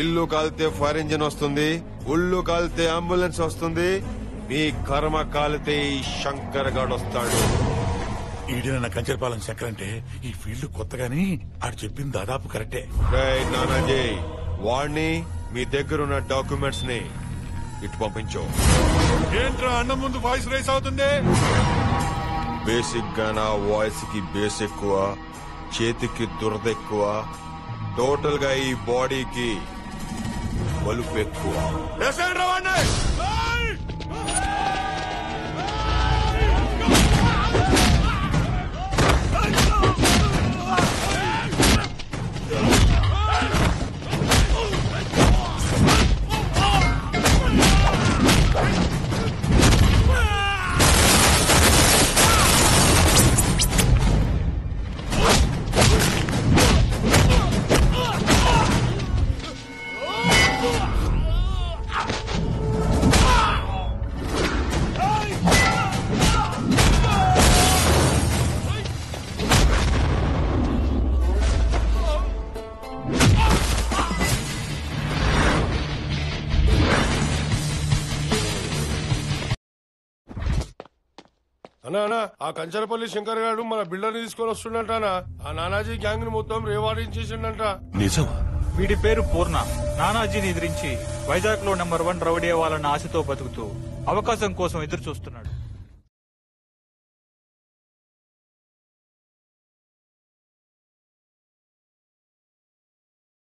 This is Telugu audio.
ఇల్లు కాలితే ఫైర్ ఇంజిన్ వస్తుంది ఉల్లు కాలితే అంబులెన్స్ వస్తుంది. మీ కర్మ కాలితే ఈ శంకర్ గాడు వస్తాడు. ఈడిన కంచరపాలెం శంకర్ అంటే? ఈ ఫీల్డ్ కొత్తగాని ఆడు చెప్పింది దాదాపు కరెక్టే. రేయ్ నానాజీ వాణ్ణి మీ దగ్గరున్న డాక్యుమెంట్స్ని ఇటు పంపించు. ఏంట్రా అన్న ముందు వాయిస్ రైస్ అవుతుంది? బేసిక్గా నా వాయిస్కి బేస్ ఎక్కువ చేతికి దురద ఎక్కువ టోటల్గా ఈ బాడీకి బలుపు ఎక్కువ అన్నా అన్నా ఆ కంచరపల్లి శంకర్ గారు మన బిల్డర్ తీసుకొని వస్తుండట. ఆ నానాజీ గ్యాంగ్ని మొత్తం రేవాడించేసిండంట నిజమా? వీడి పేరు పూర్ణ. నానాజీని ఎదిరించి వైజాగ్లో నెంబర్ వన్ రౌడీ అవ్వాలన్న ఆశతో బతుకుతూ అవకాశం కోసం ఎదురు చూస్తున్నాడు